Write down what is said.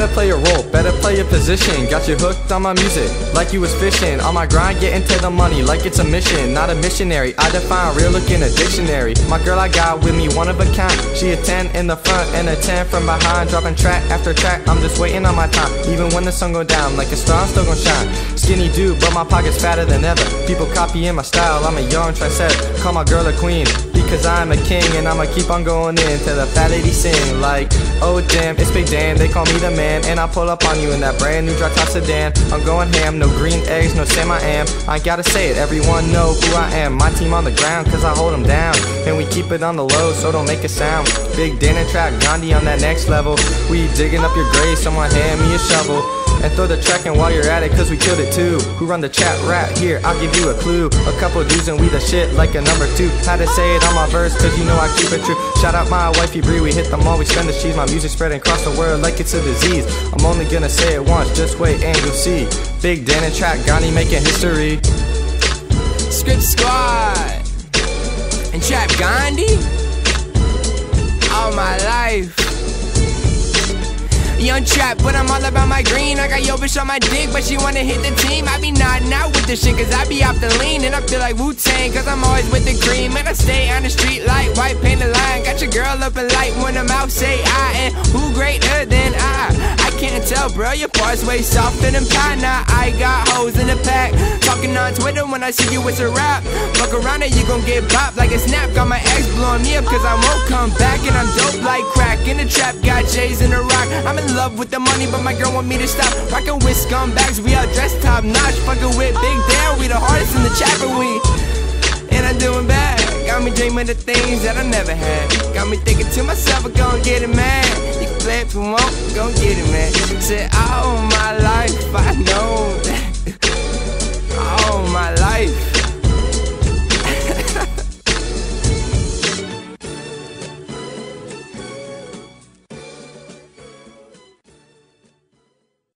Better play your role, better play your position. Got you hooked on my music, like you was fishing. On my grind, getting to the money, like it's a mission, not a missionary. I define real look in a dictionary. My girl I got with me, one of a kind. She a 10 in the front and a 10 from behind. Dropping track after track, I'm just waiting on my time. Even when the sun go down, like a star, I'm still gon' shine. Skinny dude, but my pocket's fatter than ever. People copying my style, I'm a young trendsetter. Call my girl a queen, because I'm a king and I'ma keep on going in till the fat lady sing like Oh damn, it's Big Dan, they call me the man And I pull up on you in that brand new drop top sedan. I'm going ham, no green eggs, no Sam I am. I gotta say it, everyone know who I am. My team on the ground, cause I hold them down And we keep it on the low, so don't make a sound Big Dan and Trap Ghandi on that next level We digging up your grave, someone hand me a shovel and throw the track in while you're at it, cause we killed it too. Who run the chat right here? I'll give you a clue. A couple dudes and we the shit like a number two. Had to say it on my verse, cause you know I keep it true. Shout out my wifey Bree, we hit the mall, we spend the cheese. My music spreading across the world like it's a disease. I'm only gonna say it once, just wait and you'll see. Big Dan and Trap Ghandi making history. Script Squad Trap Ghandi all my life. Young trap, but I'm all about my green. I got yo bitch on my dick, but she wanna hit the team. I be nodding out with the shit, cause I be off the lean. And I feel like Wu Tang, cause I'm always with the cream. And I stay on the street like white painted line. Got your girl up in light when the mouth say bro. Your parts way softer than pie. Now I got hoes in the pack. Talking on Twitter when I see you, it's a rap. Fuck around and you gon' get bopped like a snap. Got my ex blowing me up, cause I won't come back. And I'm dope like crack in the trap. Got J's in the rock. I'm in love with the money, but my girl want me to stop. Rockin' with scumbags, we all dressed top notch. Fuckin' with Big Dan, we the hardest in the chapter, we. And I'm doing bad. Got me dreaming of things that I never had. Got me thinking to myself, I'm gon' get it, man. If you want, go get it, man. Said all my life